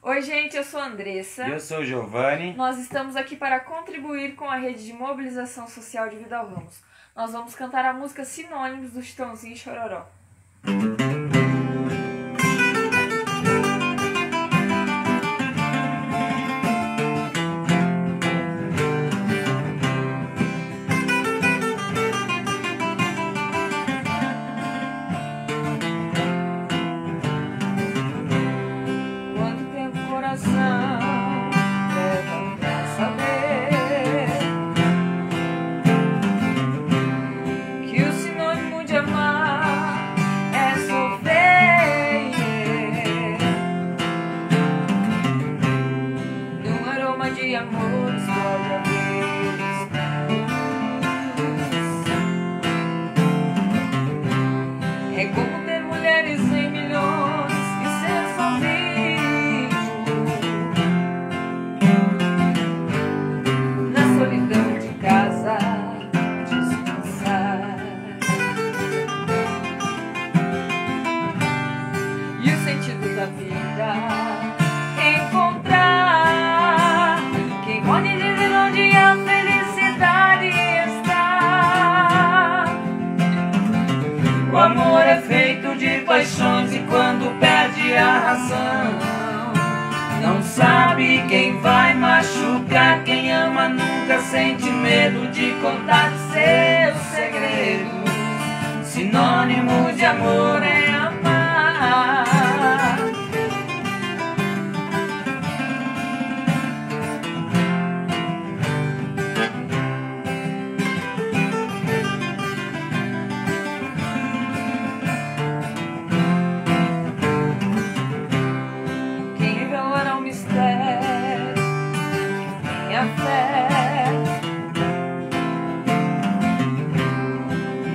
Oi, gente, eu sou a Andressa. Eu sou o Giovanni. Nós estamos aqui para contribuir com a rede de mobilização social de Vidal Ramos. Nós vamos cantar a música Sinônimos do Chitãozinho e Chororó. De amor haver espinhos. É como paixões e quando perde a razão, não sabe quem vai machucar. Quem ama nunca sente medo de contar seus segredos. Sinônimo de amor é Quem a fé?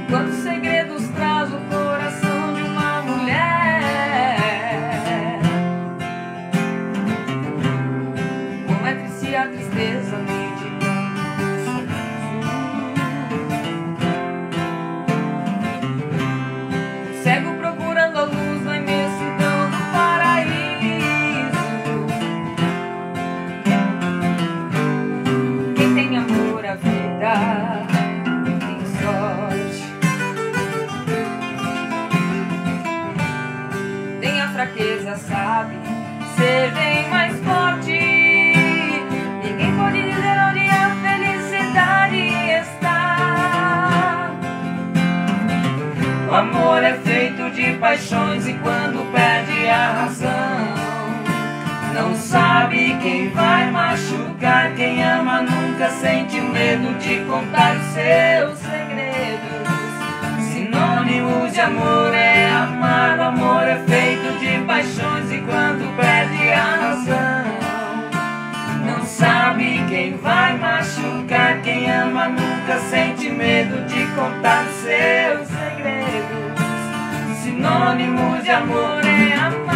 Quantos segredos traz o coração de uma mulher? Como é triste a tristeza ser bem mais forte. Ninguém pode dizer onde a felicidade está. O amor é feito de paixões e quando perde a razão, não sabe quem vai machucar. Quem ama nunca sente medo de contar os seus segredos. Sinônimo de amor é Quem ama nunca sente medo de contar seus segredos. Sinônimo de amor é amar.